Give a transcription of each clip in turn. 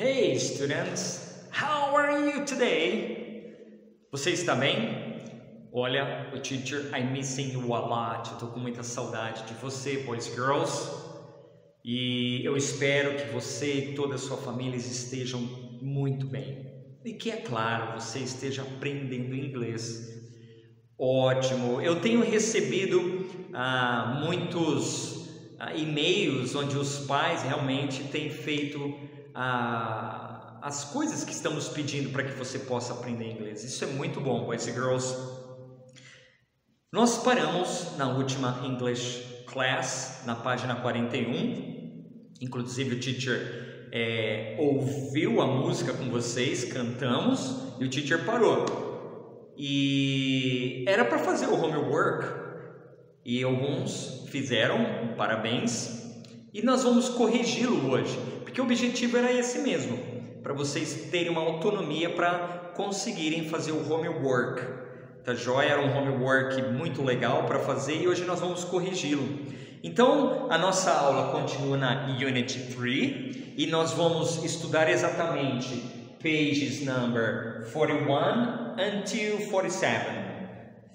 Hey students, how are you today? Você está bem? Olha, o teacher, I'm missing you a lot. Eu tô com muita saudade de você, boys e girls. E eu espero que você e toda a sua família estejam muito bem. E que, é claro, você esteja aprendendo inglês. Ótimo! Eu tenho recebido ah, muitos ah, e-mails onde os pais realmente têm feito ah, as coisas que estamos pedindo para que você possa aprender inglês. Isso é muito bom, boys e girls. Nós paramos na última English class, na página 41. Inclusive o teacher é, ouviu a música com vocês, cantamos e o teacher parou. E era para fazer o homework e alguns fizeram, parabéns, e nós vamos corrigi-lo hoje, porque o objetivo era esse mesmo, para vocês terem uma autonomia para conseguirem fazer o homework. Tá joia? Era um homework muito legal para fazer e hoje nós vamos corrigi-lo. Então, a nossa aula continua na Unit 3 e nós vamos estudar exatamente pages number 41 until 47.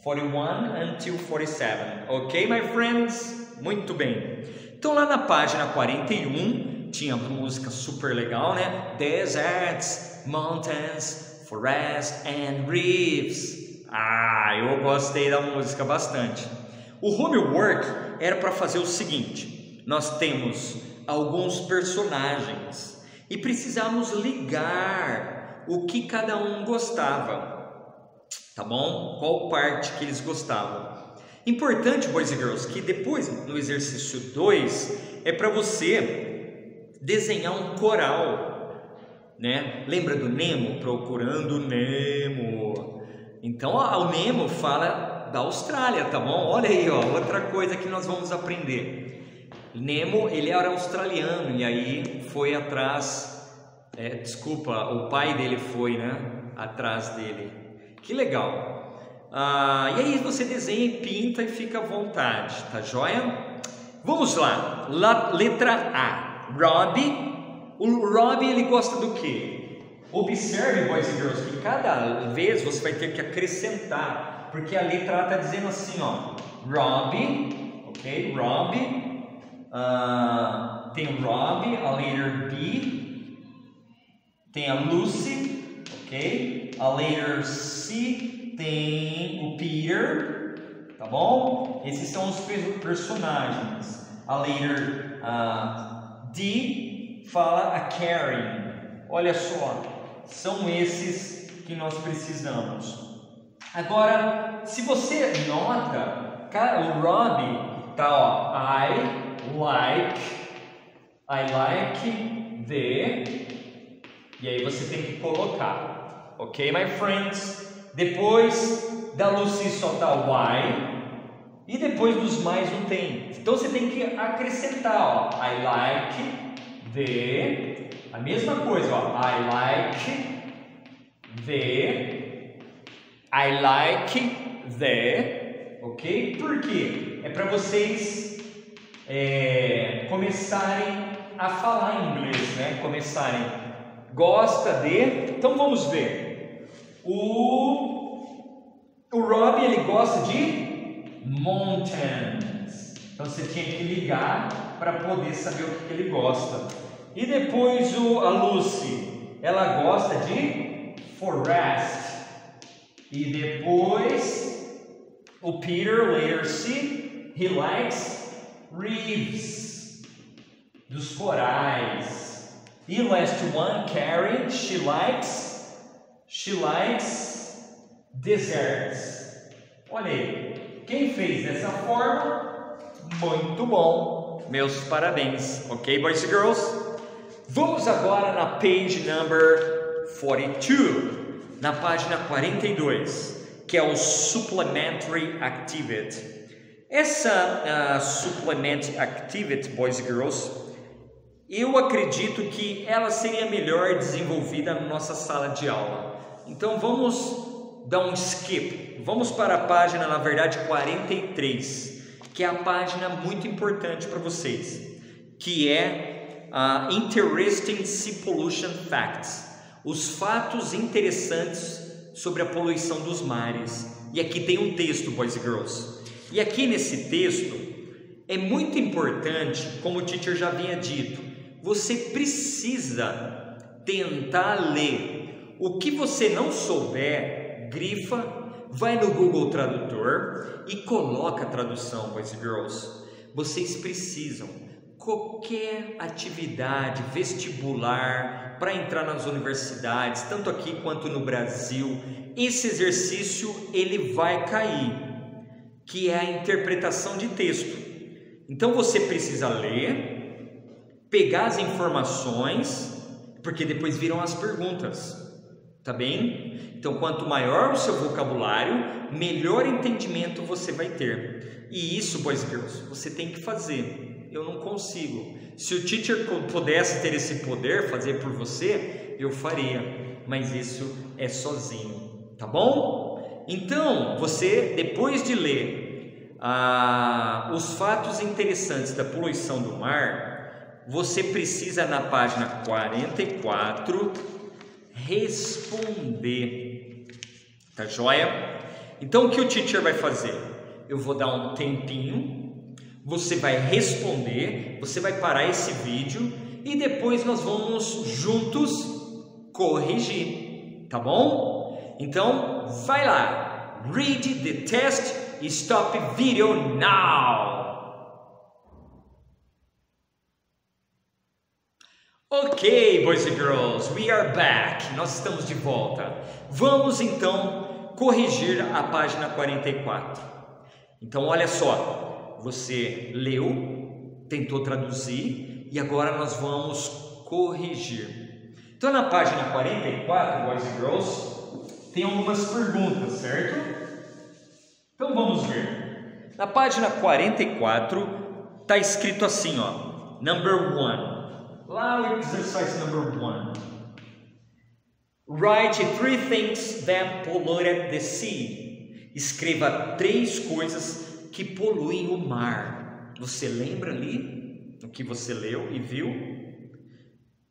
41 until 47. Ok, my friends? Muito bem. Então, lá na página 41 tinha música super legal, né? Deserts, mountains, forests and reefs. Ah, eu gostei da música bastante. O homework era para fazer o seguinte: nós temos alguns personagens e precisamos ligar o que cada um gostava, tá bom? Qual parte que eles gostavam. Importante, boys e girls, que depois no exercício 2 é para você desenhar um coral, né? Lembra do Nemo? Procurando Nemo. Então, ó, o Nemo fala da Austrália, tá bom? Olha aí, ó, outra coisa que nós vamos aprender. Nemo, ele era australiano e aí foi atrás, é, desculpa, o pai dele foi, né? Atrás dele. Que legal. Ah, e aí você desenha e pinta e fica à vontade, tá joia? Vamos lá. La, letra A. Rob. O Rob ele gosta do quê? Observe, boys and girls, que cada vez você vai ter que acrescentar porque a letra A está dizendo assim, ó, Rob, ok? Rob, uh, tem o Rob, a letra B, tem a Lucy, ok? A letra C tem o Peter, tá bom? Esses são os personagens. A letra uh, D fala a Karen. Olha só, são esses que nós precisamos. Agora, se você nota, o Rob tá ó, I like, I like the, e aí você tem que colocar, ok, my friends? Depois da Lucy só tá why, e depois dos mais não tem. Então você tem que acrescentar, ó, I like the, a mesma coisa, ó, I like the I like the, ok? Por quê? É para vocês é, começarem a falar inglês, né? Começarem. Gosta de? Então vamos ver. O, o Rob ele gosta de mountains. Então você tinha que ligar para poder saber o que, que ele gosta. E depois o, a Lucy, ela gosta de forest. E depois o Peter, see, he likes reefs, dos corais. E last one, Carrie, she likes, she likes deserts. Olha aí, quem fez dessa forma? Muito bom. Meus parabéns, ok, boys and girls? Vamos agora na page number 42 na página 42, que é o Supplementary Activity. Essa uh, Supplementary Activity, boys e girls, eu acredito que ela seria melhor desenvolvida na nossa sala de aula. Então vamos dar um skip. Vamos para a página, na verdade, 43, que é a página muito importante para vocês, que é uh, Interesting Sea Pollution Facts. Os fatos interessantes sobre a poluição dos mares. E aqui tem um texto, boys e girls. E aqui nesse texto é muito importante, como o teacher já havia dito, você precisa tentar ler. O que você não souber, grifa vai no Google Tradutor e coloca a tradução, boys e girls. Vocês precisam qualquer atividade vestibular para entrar nas universidades, tanto aqui quanto no Brasil, esse exercício ele vai cair, que é a interpretação de texto. Então você precisa ler, pegar as informações, porque depois viram as perguntas. Tá bem? Então, quanto maior o seu vocabulário, melhor entendimento você vai ter. E isso, boys e girls, você tem que fazer. Eu não consigo. Se o teacher pudesse ter esse poder, fazer por você, eu faria. Mas isso é sozinho, tá bom? Então, você, depois de ler ah, os fatos interessantes da poluição do mar, você precisa na página 44 responder. Tá joia? Então o que o teacher vai fazer? Eu vou dar um tempinho, você vai responder, você vai parar esse vídeo e depois nós vamos juntos corrigir, tá bom? Então vai lá, read the test, stop video now. Ok, boys and girls, we are back. Nós estamos de volta. Vamos então corrigir a página 44. Então, olha só, você leu, tentou traduzir e agora nós vamos corrigir. Então, na página 44, boys and girls, tem algumas perguntas, certo? Então, vamos ver. Na página 44 está escrito assim, ó, number one. Lá o exercise number one. Write three things that polluted the sea. Escreva três coisas que poluem o mar. Você lembra ali o que você leu e viu?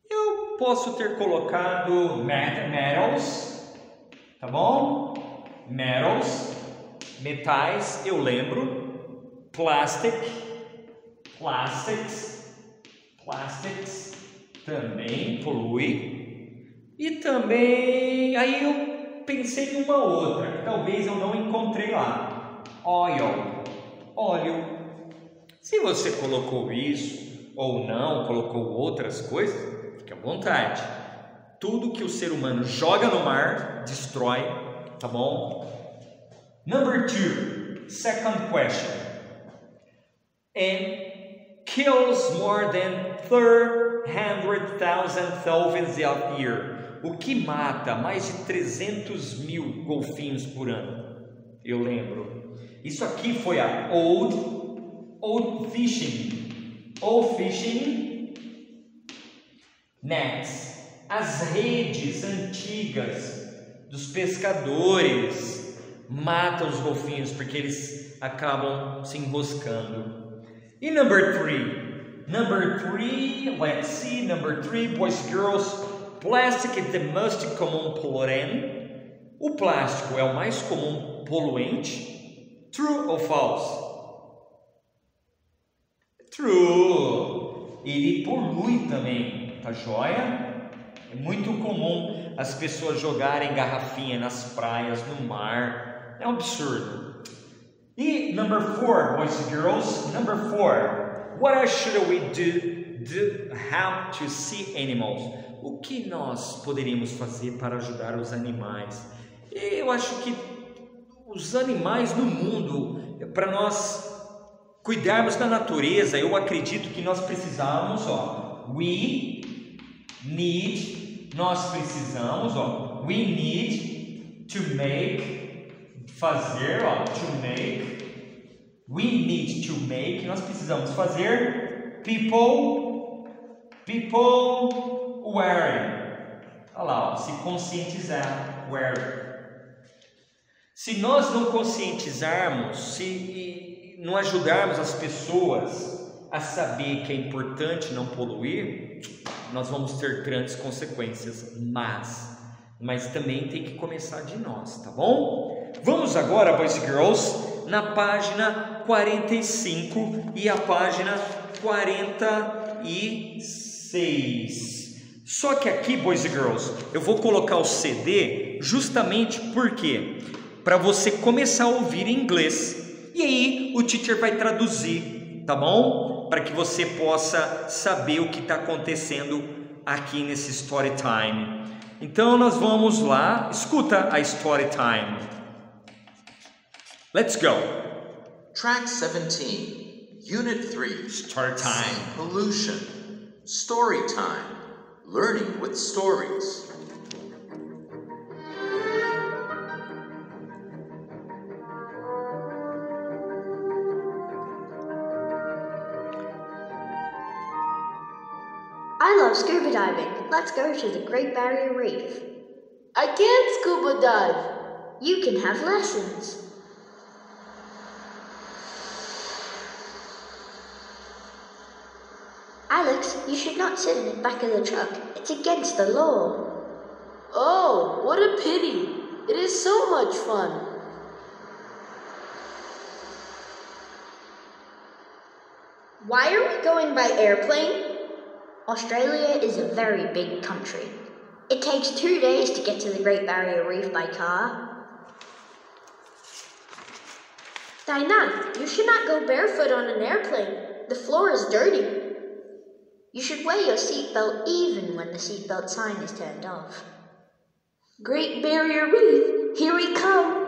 Eu posso ter colocado metals, tá bom? Metals, metais, eu lembro. Plastic, plastics, plastics também polui. E também, aí eu pensei em uma outra, que talvez eu não encontrei lá. Oil, óleo. Se você colocou isso ou não, colocou outras coisas, fique à vontade. Tudo que o ser humano joga no mar destrói, tá bom? Number two, second question. And kills more than 300,000 dolphins a year. O que mata mais de 300 mil golfinhos por ano. Eu lembro. Isso aqui foi a Old, old Fishing. Old Fishing Nets. As redes antigas dos pescadores matam os golfinhos porque eles acabam se enroscando. E number three, number three, let's see, number three, boys, girls, plastic is the most common pollutant. O plástico é o mais comum poluente? True ou false? True. Ele polui também, tá joia? É muito comum as pessoas jogarem garrafinha nas praias, no mar. É um absurdo. E number four, boys and girls, number four, what should we do to help to see animals? O que nós poderíamos fazer para ajudar os animais? Eu acho que os animais no mundo, para nós cuidarmos da natureza, eu acredito que nós precisamos, ó, we need, nós precisamos, ó, we need to make fazer, ó, to make, we need to make, nós precisamos fazer people, people wearing. Olha lá, ó, se conscientizar, wearing. Se nós não conscientizarmos, se não ajudarmos as pessoas a saber que é importante não poluir, nós vamos ter grandes consequências, mas, mas também tem que começar de nós, tá bom? Vamos agora, boys e girls, na página 45 e a página 46. Só que aqui, boys e girls, eu vou colocar o CD justamente porque para você começar a ouvir inglês. E aí o teacher vai traduzir, tá bom? Para que você possa saber o que está acontecendo aqui nesse story time. Então nós vamos lá, escuta a story time. Let's go. Track 17, Unit 3. Story time. Pollution. Story time. Learning with stories. I love scuba diving. Let's go to the Great Barrier Reef. I can't scuba dive. You can have lessons. Alex, you should not sit in the back of the truck. It's against the law. Oh, what a pity. It is so much fun. Why are we going by airplane? Australia is a very big country. It takes two days to get to the Great Barrier Reef by car. Dinah, you should not go barefoot on an airplane. The floor is dirty. You should wear your seatbelt even when the seatbelt sign is turned off. Great Barrier Reef, here we come.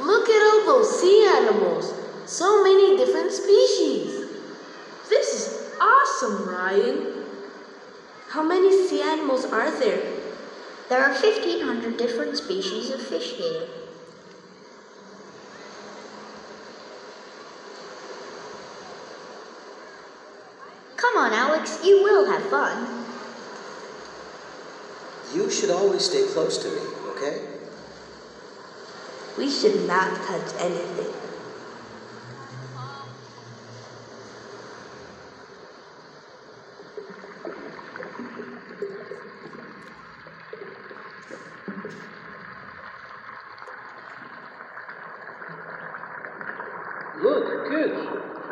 Look at all those sea animals. So many different species. This is awesome, Ryan. How many sea animals are there? There are 1,500 different species of fish here. Come on, Alex, you will have fun. You should always stay close to me, okay? We should not touch anything.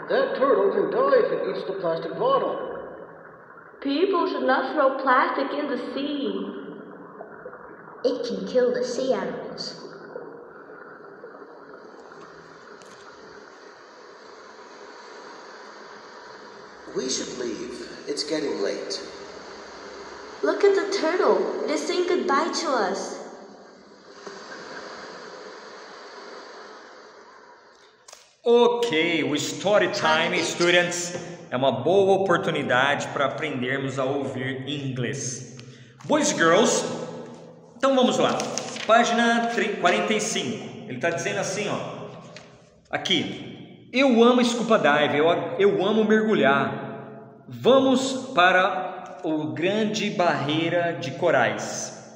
That turtle can die if it eats the plastic bottle. People should not throw plastic in the sea. It can kill the sea animals. We should leave. It's getting late. Look at the turtle. It is saying goodbye to us. Ok, o Story Time, students, é uma boa oportunidade para aprendermos a ouvir inglês. Boys e girls, então vamos lá. Página 45. Ele está dizendo assim, ó. Aqui. Eu amo scuba dive, eu, eu amo mergulhar. Vamos para o grande barreira de corais.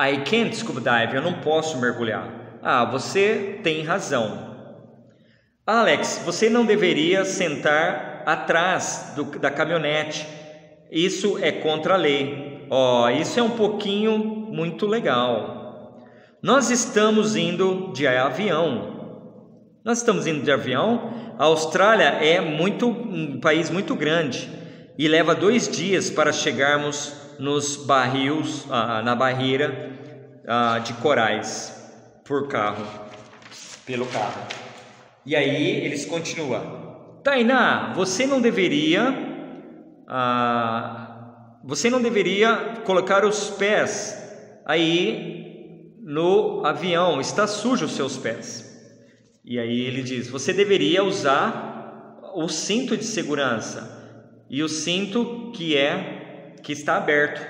I can't scuba dive, eu não posso mergulhar. Ah, você tem razão. Alex, você não deveria sentar atrás do, da caminhonete. Isso é contra a lei. Ó, oh, isso é um pouquinho muito legal. Nós estamos indo de avião. Nós estamos indo de avião. A Austrália é muito um país muito grande e leva dois dias para chegarmos nos barris, ah, na barreira ah, de corais por carro, pelo carro. E aí eles continuam. Tainá, você não deveria, ah, você não deveria colocar os pés aí no avião. Está sujo os seus pés. E aí ele diz: você deveria usar o cinto de segurança e o cinto que é que está aberto.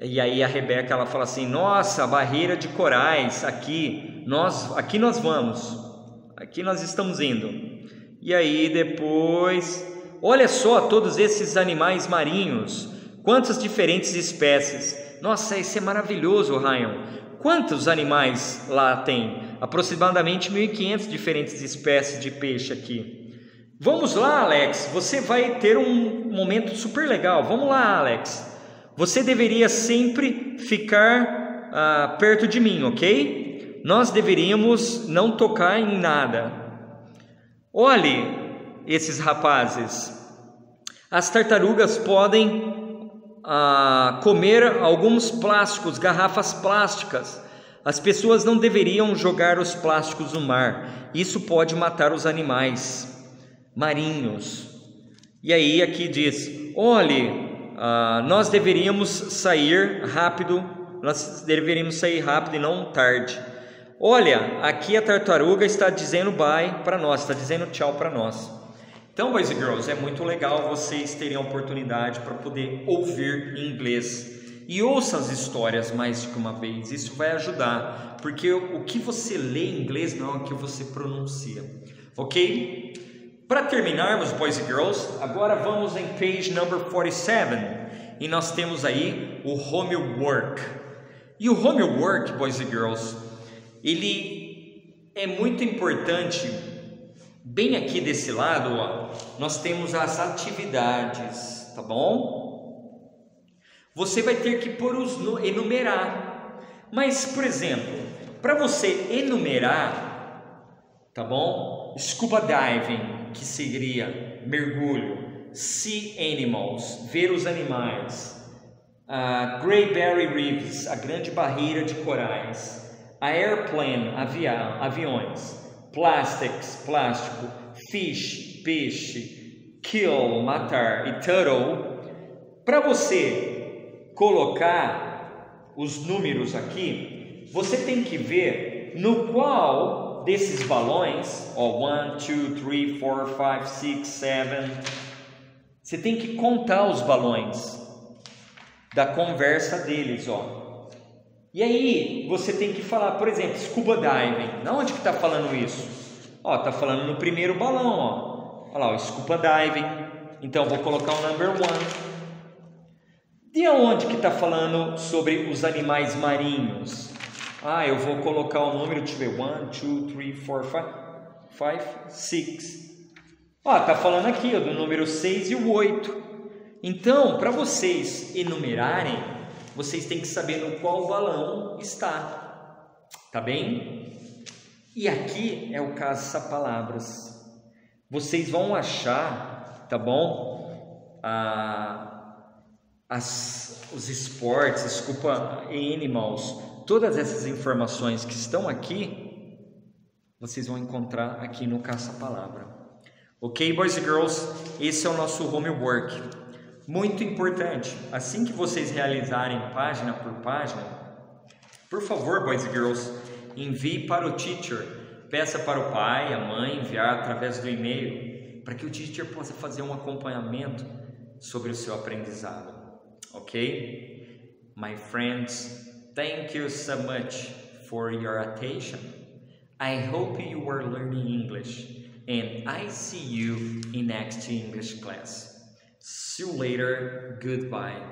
E aí a Rebeca ela fala assim: "Nossa, barreira de corais aqui, nós aqui nós vamos. Aqui nós estamos indo". E aí depois, olha só todos esses animais marinhos, quantas diferentes espécies. Nossa, isso é maravilhoso, Ryan. Quantos animais lá tem? Aproximadamente 1.500 diferentes espécies de peixe aqui. Vamos lá, Alex. Você vai ter um momento super legal. Vamos lá, Alex. Você deveria sempre ficar ah, perto de mim, ok? Nós deveríamos não tocar em nada. Olhe esses rapazes. As tartarugas podem ah, comer alguns plásticos, garrafas plásticas. As pessoas não deveriam jogar os plásticos no mar. Isso pode matar os animais marinhos. E aí aqui diz: olhe, ah, nós deveríamos sair rápido, nós deveríamos sair rápido e não tarde. Olha, aqui a tartaruga está dizendo bye para nós, está dizendo tchau para nós. Então, boys e girls, é muito legal vocês terem a oportunidade para poder ouvir inglês. E ouça as histórias mais de uma vez, isso vai ajudar, porque o que você lê em inglês não é o que você pronuncia, ok? Para terminarmos, boys e girls, agora vamos em page number 47 e nós temos aí o homework. E o homework, boys e girls, ele é muito importante. Bem aqui desse lado, ó, nós temos as atividades, tá bom? Você vai ter que pôr os enumerar. Mas, por exemplo, para você enumerar, tá bom? Scuba diving, que seria mergulho, sea animals, ver os animais, uh, Greyberry Reefs, a grande barreira de corais, airplane, avião, aviões, plastics, plástico, fish, peixe, kill, matar e turtle. Para você colocar os números aqui, você tem que ver no qual desses balões, ó, 1, 2, 3, 4, 5, 6, 7, você tem que contar os balões da conversa deles, ó. E aí você tem que falar, por exemplo, scuba diving. Na onde que está falando isso? Ó, tá falando no primeiro balão, ó. Olha lá, o scuba diving. Então vou colocar o number one. De onde que está falando sobre os animais marinhos? Ah, eu vou colocar o número, deixa eu ver, 1, 2, 3, 4, 5, 6. Ó, tá falando aqui ó, do número 6 e o 8. Então, para vocês enumerarem, vocês têm que saber no qual balão está. Tá bem? E aqui é o caça-palavras. Vocês vão achar, tá bom? Ah, as, os esportes, desculpa, animals, todas essas informações que estão aqui, vocês vão encontrar aqui no Caça-Palavra. Ok, boys e girls? Esse é o nosso homework. Muito importante, assim que vocês realizarem página por página, por favor, boys e girls, envie para o teacher. Peça para o pai, a mãe enviar através do e-mail, para que o teacher possa fazer um acompanhamento sobre o seu aprendizado. Ok? My friends, Thank you so much for your attention. I hope you are learning English and I see you in next English class. See you later. Goodbye.